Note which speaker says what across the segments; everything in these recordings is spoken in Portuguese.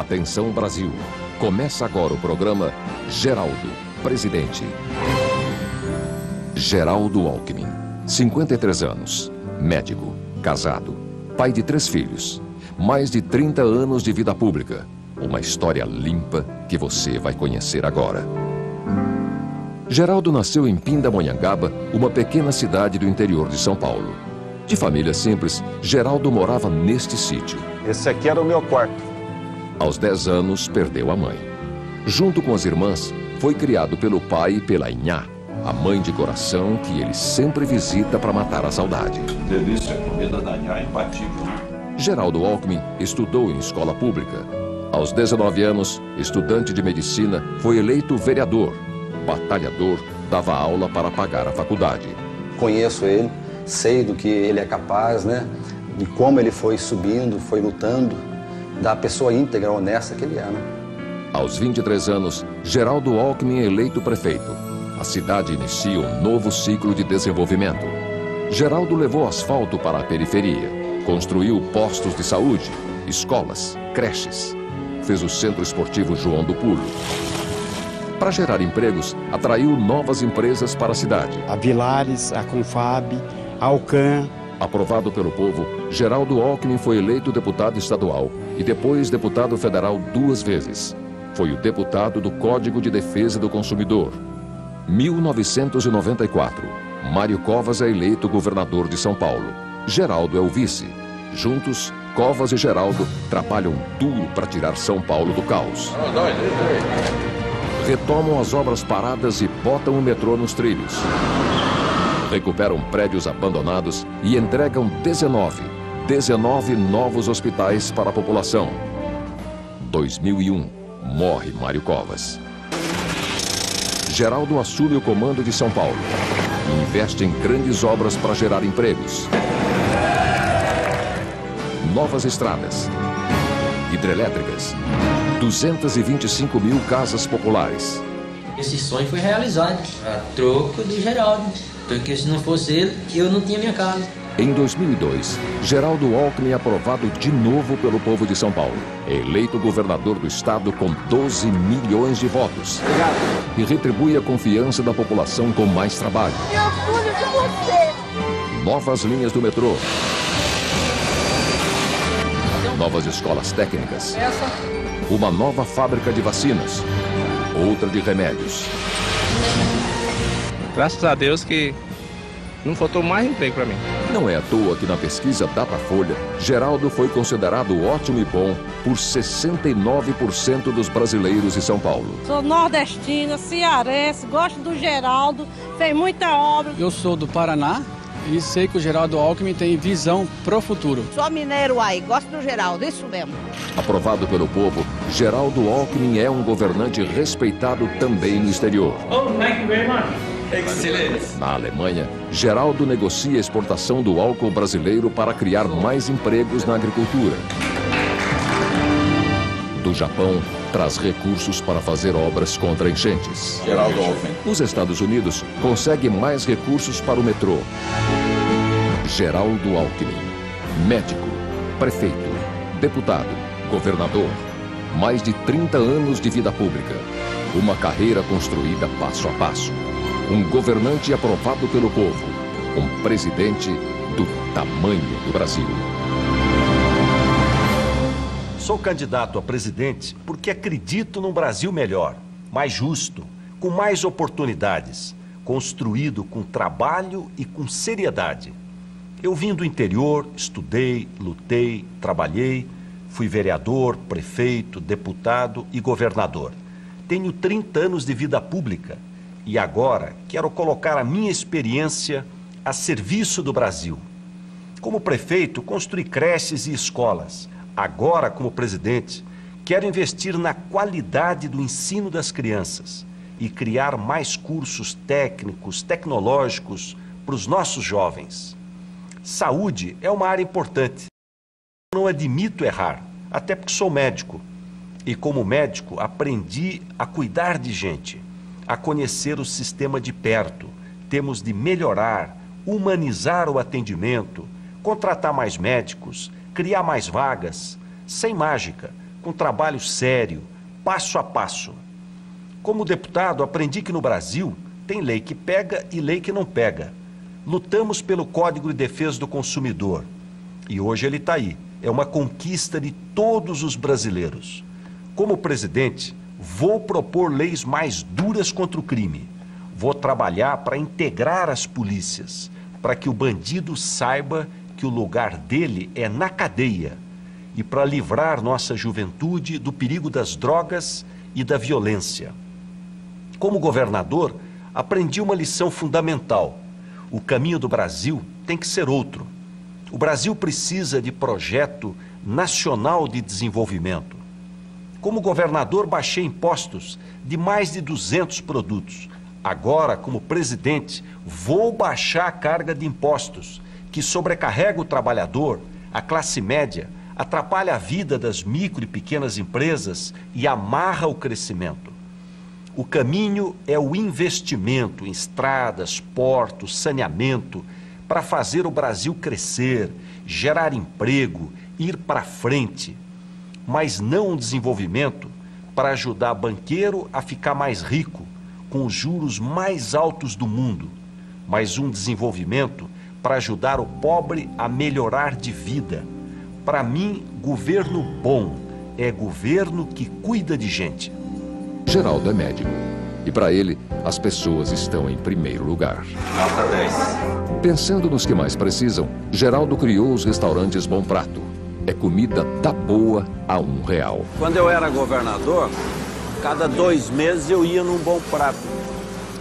Speaker 1: Atenção Brasil. Começa agora o programa Geraldo, presidente. Geraldo Alckmin, 53 anos, médico, casado, pai de três filhos, mais de 30 anos de vida pública. Uma história limpa que você vai conhecer agora. Geraldo nasceu em Pindamonhangaba, uma pequena cidade do interior de São Paulo. De família simples, Geraldo morava neste sítio.
Speaker 2: Esse aqui era o meu quarto.
Speaker 1: Aos 10 anos, perdeu a mãe. Junto com as irmãs, foi criado pelo pai e pela Inhá, a mãe de coração que ele sempre visita para matar a saudade.
Speaker 2: Delícia, a comida da Inhá é imbatível.
Speaker 1: Geraldo Alckmin estudou em escola pública. Aos 19 anos, estudante de medicina, foi eleito vereador. Batalhador, dava aula para pagar a faculdade.
Speaker 3: Conheço ele, sei do que ele é capaz, né? De como ele foi subindo, foi lutando, da pessoa íntegra, honesta que ele é, né?
Speaker 1: Aos 23 anos, Geraldo Alckmin é eleito prefeito. A cidade inicia um novo ciclo de desenvolvimento. Geraldo levou asfalto para a periferia, construiu postos de saúde, escolas, creches. Fez o Centro Esportivo João do Pulo. Para gerar empregos, atraiu novas empresas para a cidade.
Speaker 4: A Vilares, a Confab, a Alcan.
Speaker 1: Aprovado pelo povo, Geraldo Alckmin foi eleito deputado estadual e depois deputado federal duas vezes. Foi o deputado do Código de Defesa do Consumidor. 1994. Mário Covas é eleito governador de São Paulo. Geraldo é o vice. Juntos, Covas e Geraldo trabalham duro para tirar São Paulo do caos. Retomam as obras paradas e botam o metrô nos trilhos. Recuperam prédios abandonados e entregam 19, 19 novos hospitais para a população. 2001, morre Mário Covas. Geraldo assume o comando de São Paulo e investe em grandes obras para gerar empregos. Novas estradas, hidrelétricas, 225 mil casas populares.
Speaker 5: Esse sonho foi realizado a troco do Geraldo. Porque se não fosse ele, eu não tinha minha casa.
Speaker 1: Em 2002, Geraldo Alckmin é aprovado de novo pelo povo de São Paulo. Eleito governador do estado com 12 milhões de votos. E retribui a confiança da população com mais trabalho.
Speaker 6: Eu orgulho de você.
Speaker 1: Novas linhas do metrô. Novas escolas técnicas. Uma nova fábrica de vacinas. Outra de remédios.
Speaker 7: Graças a Deus que não faltou mais emprego para mim.
Speaker 1: Não é à toa que na pesquisa Datafolha, Geraldo foi considerado ótimo e bom por 69% dos brasileiros de São Paulo.
Speaker 8: Sou nordestina, cearense, gosto do Geraldo, fez muita obra.
Speaker 9: Eu sou do Paraná e sei que o Geraldo Alckmin tem visão pro futuro.
Speaker 10: Sou mineiro aí, gosto do Geraldo, isso mesmo.
Speaker 1: Aprovado pelo povo, Geraldo Alckmin é um governante respeitado também no exterior.
Speaker 11: Oh, thank you very much.
Speaker 1: Excelente. Na Alemanha, Geraldo negocia a exportação do álcool brasileiro para criar mais empregos na agricultura. Do Japão, traz recursos para fazer obras contra enchentes.
Speaker 2: Geraldo Alckmin.
Speaker 1: Nos Estados Unidos, consegue mais recursos para o metrô. Geraldo Alckmin. Médico, prefeito, deputado, governador. Mais de 30 anos de vida pública. Uma carreira construída passo a passo. Um governante aprovado pelo povo. Um presidente do tamanho do Brasil.
Speaker 12: Sou candidato a presidente porque acredito num Brasil melhor, mais justo, com mais oportunidades, construído com trabalho e com seriedade. Eu vim do interior, estudei, lutei, trabalhei, fui vereador, prefeito, deputado e governador. Tenho 30 anos de vida pública e agora quero colocar a minha experiência a serviço do Brasil. Como prefeito, construí creches e escolas. Agora, como presidente, quero investir na qualidade do ensino das crianças e criar mais cursos técnicos, tecnológicos para os nossos jovens. Saúde é uma área importante. Não admito errar, até porque sou médico. E como médico, aprendi a cuidar de gente, a conhecer o sistema de perto. Temos de melhorar, humanizar o atendimento, contratar mais médicos, criar mais vagas, sem mágica, com trabalho sério, passo a passo. Como deputado, aprendi que no Brasil tem lei que pega e lei que não pega. Lutamos pelo Código de Defesa do Consumidor. E hoje ele está aí. É uma conquista de todos os brasileiros. Como presidente, vou propor leis mais duras contra o crime. Vou trabalhar para integrar as polícias, para que o bandido saiba que o lugar dele é na cadeia e para livrar nossa juventude do perigo das drogas e da violência. Como governador, aprendi uma lição fundamental. O caminho do Brasil tem que ser outro. O Brasil precisa de projeto nacional de desenvolvimento. Como governador, baixei impostos de mais de 200 produtos. Agora, como presidente, vou baixar a carga de impostos que sobrecarrega o trabalhador, a classe média, atrapalha a vida das micro e pequenas empresas e amarra o crescimento. O caminho é o investimento em estradas, portos, saneamento, para fazer o Brasil crescer, gerar emprego, ir para frente, mas não um desenvolvimento para ajudar banqueiro a ficar mais rico, com os juros mais altos do mundo, mas um desenvolvimento para ajudar o pobre a melhorar de vida para mim, governo bom é governo que cuida de gente.
Speaker 1: Geraldo é médico. E para ele, as pessoas estão em primeiro lugar.
Speaker 2: Nota 10.
Speaker 1: Pensando nos que mais precisam, Geraldo criou os restaurantes Bom Prato. É comida da boa a um real.
Speaker 11: Quando eu era governador, cada dois meses eu ia num Bom Prato,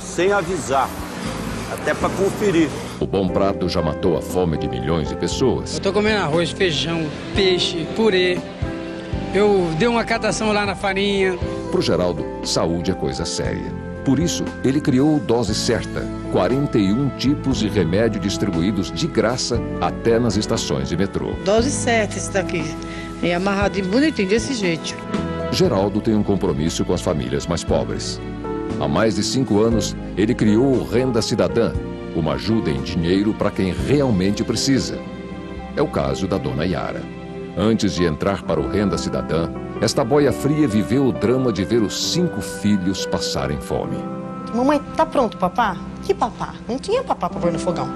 Speaker 11: sem avisar, até para conferir.
Speaker 1: O Bom Prato já matou a fome de milhões de pessoas.
Speaker 13: Eu tô comendo arroz, feijão, peixe, purê. Eu dei uma catação lá na farinha.
Speaker 1: Pro Geraldo, saúde é coisa séria. Por isso, ele criou Dose Certa, 41 tipos de remédio distribuídos de graça até nas estações de metrô.
Speaker 14: Dose certa, esse daqui. É amarradinho, bonitinho, desse jeito.
Speaker 1: Geraldo tem um compromisso com as famílias mais pobres. Há mais de cinco anos, ele criou o Renda Cidadã, uma ajuda em dinheiro para quem realmente precisa. É o caso da dona Yara. Antes de entrar para o Renda Cidadã, esta boia fria viveu o drama de ver os cinco filhos passarem fome.
Speaker 15: Mamãe, tá pronto, papá? Que papá? Não tinha papá para pôr no fogão.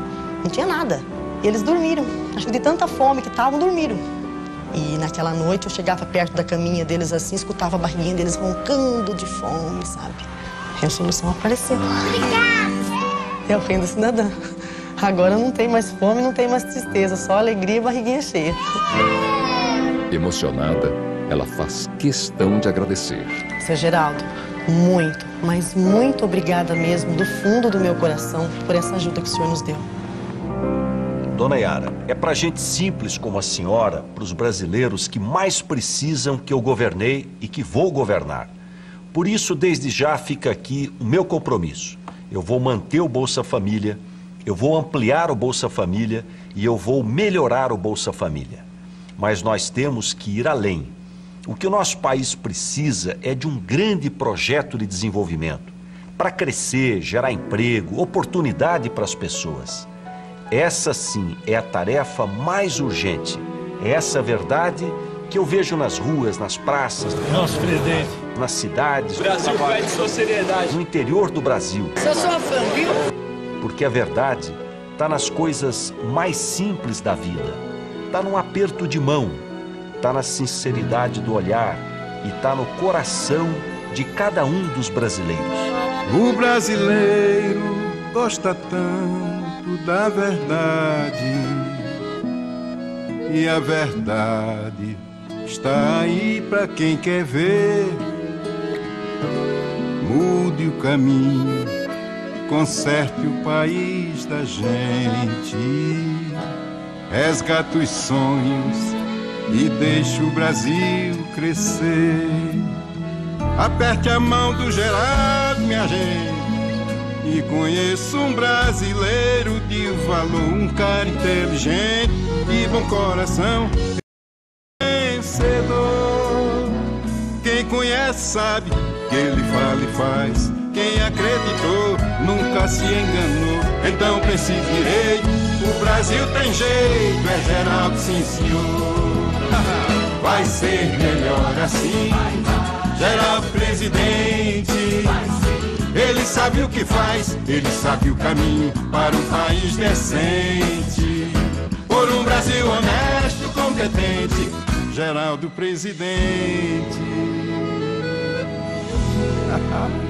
Speaker 15: Não tinha nada. E eles dormiram. Acho que de tanta fome que estavam, dormiram. E naquela noite eu chegava perto da caminha deles assim, escutava a barriguinha deles roncando de fome, sabe? E a solução apareceu. Obrigada! É o fim do cidadão. Agora não tem mais fome, não tem mais tristeza, só alegria e barriguinha cheia.
Speaker 1: Emocionada, ela faz questão de agradecer.
Speaker 15: Seu Geraldo, muito, mas muito obrigada mesmo, do fundo do meu coração, por essa ajuda que o senhor nos deu.
Speaker 12: Dona Yara, é para gente simples como a senhora, para os brasileiros que mais precisam que eu governei e que vou governar. Por isso, desde já fica aqui o meu compromisso. Eu vou manter o Bolsa Família, eu vou ampliar o Bolsa Família e eu vou melhorar o Bolsa Família. Mas nós temos que ir além. O que o nosso país precisa é de um grande projeto de desenvolvimento para crescer, gerar emprego, oportunidade para as pessoas. Essa sim é a tarefa mais urgente. É essa verdade que eu vejo nas ruas, nas praças,
Speaker 16: Nosso presidente.
Speaker 12: nas cidades,
Speaker 16: Brasil pede sua seriedade.
Speaker 12: no interior do Brasil.
Speaker 14: Sou sua fã, viu?
Speaker 12: Porque a verdade está nas coisas mais simples da vida. Está num aperto de mão, está na sinceridade do olhar e está no coração de cada um dos brasileiros.
Speaker 17: O brasileiro gosta tanto da verdade. E a verdade está aí para quem quer ver. Mude o caminho, conserte o país da gente. Resgata os sonhos e deixa o Brasil crescer. Aperte a mão do Geraldo, minha gente. E conheço um brasileiro de valor, um cara inteligente e bom coração. Vencedor. Quem conhece sabe que ele fala e faz. Quem acreditou nunca se enganou. Então pense direito. O Brasil tem jeito, é Geraldo, sim senhor. Vai ser melhor sim. Geraldo presidente. Ele sabe o que faz, ele sabe o caminho para um país decente. Por um Brasil honesto, competente, Geraldo presidente.